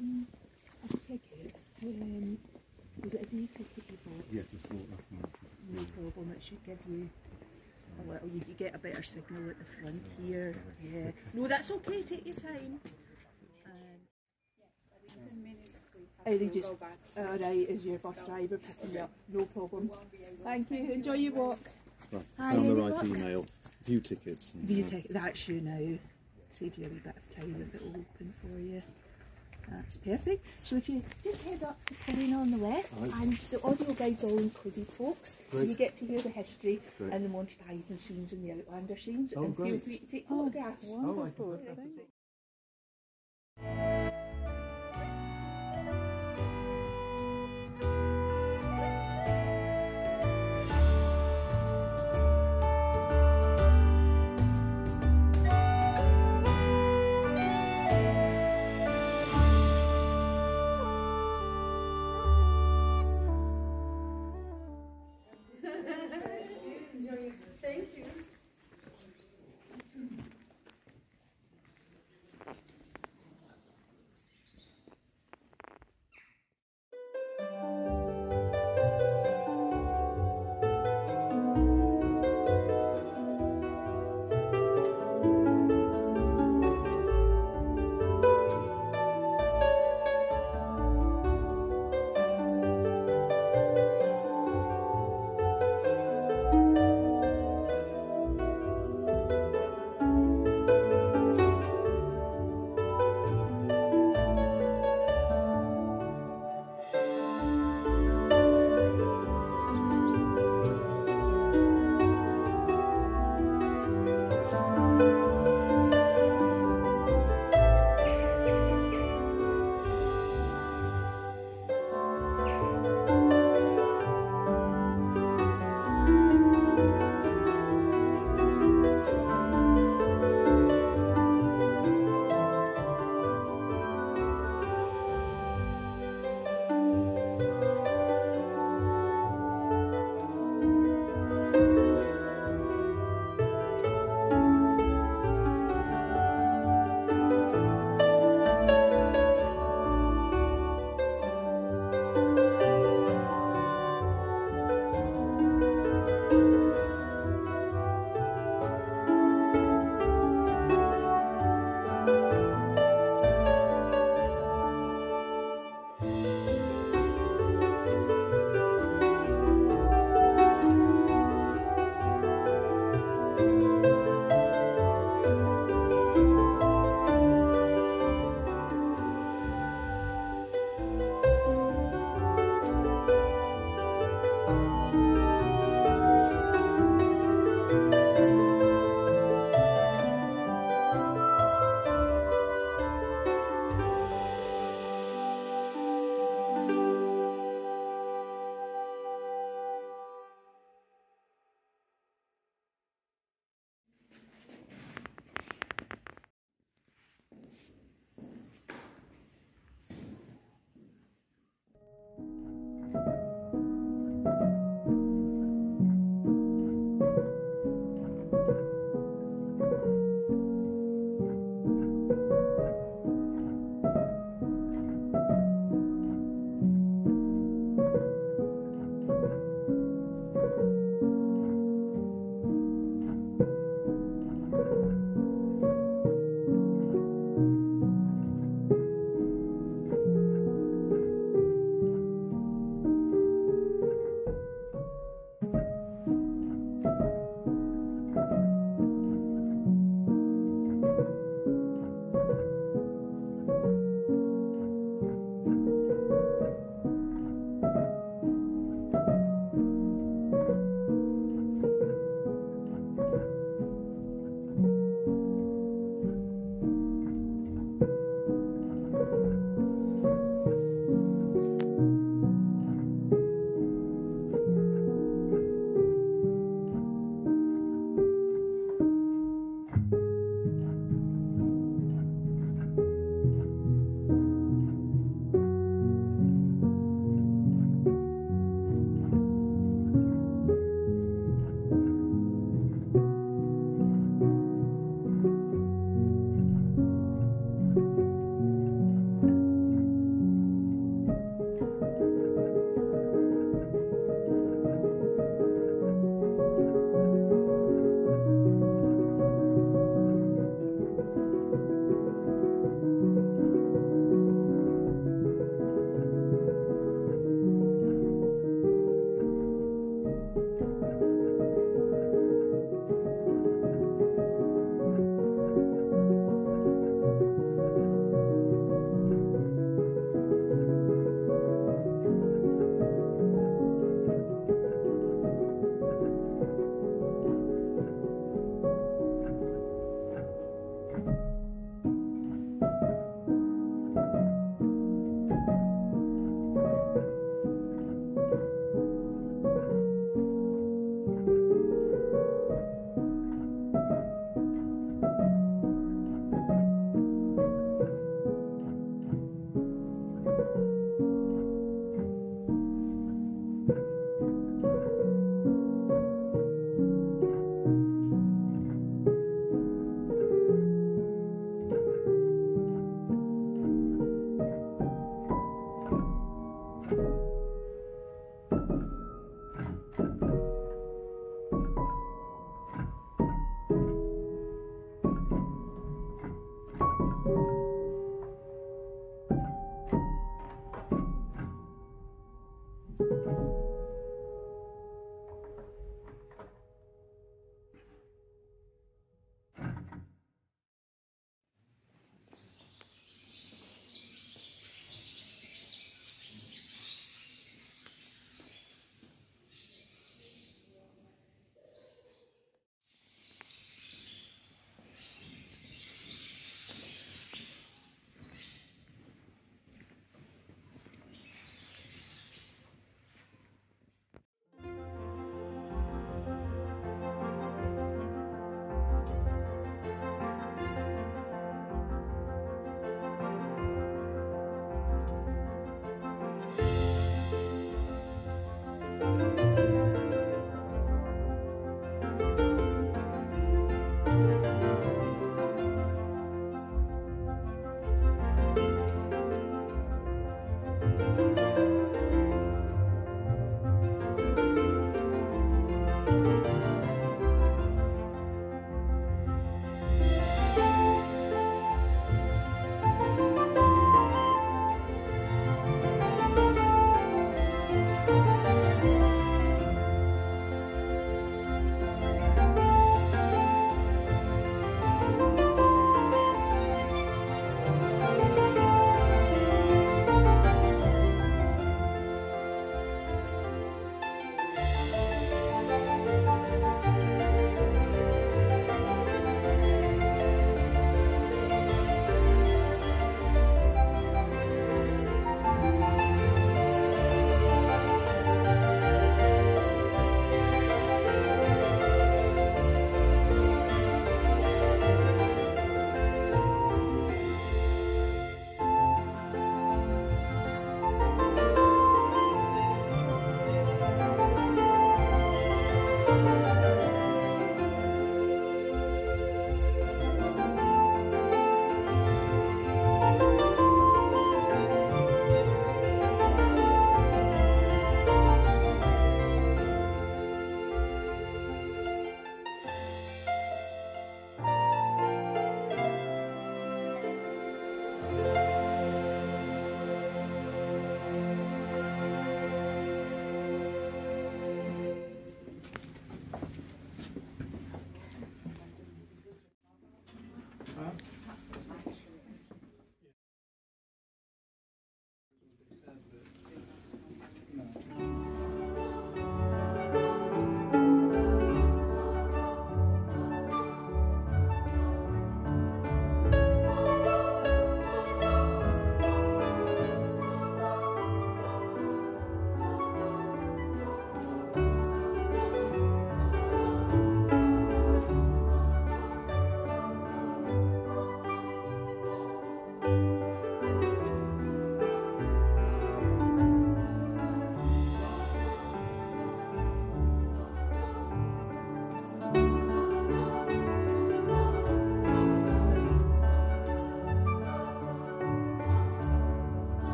let a ticket. Um, was it a ticket you bought? Yeah, just bought last night. No problem. It should give you a little. You, you get a better signal at the front here. Yeah. No, that's okay. Take your time. Um, Oh, they just. Right, is your bus driver picking up? No problem. Thank you. Enjoy your walk. Right, Hi, found the right luck? email. View tickets. View tickets. That's you now. Save you a wee bit of time if it'll open for you. That's perfect. So if you just head up to Colleen on the left, Right. and the audio guide's all included, folks. So you get to hear the history Great. and the Monty Python scenes and the Outlander scenes, Oh, and feel free to take oh, photographs. Oh, I can-